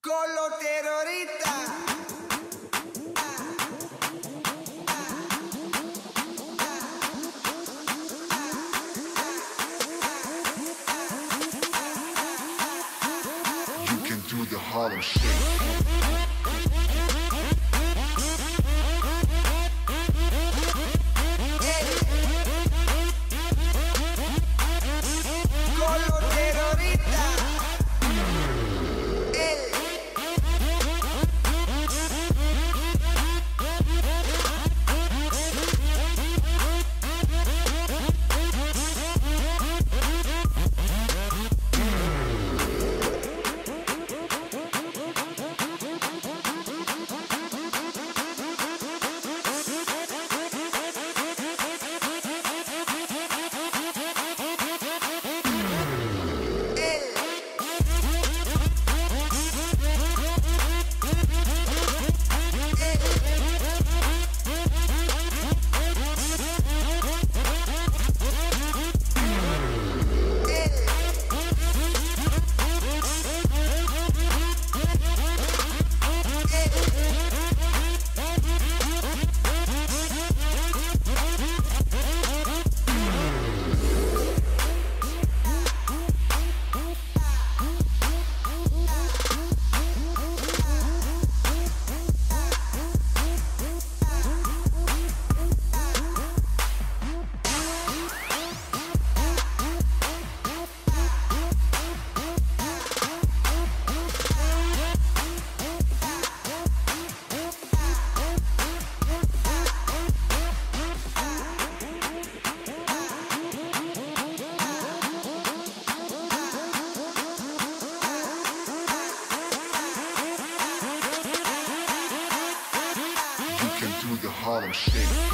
con los terroristas. You can do the Harlem Shake. You can do the Harlem Shake.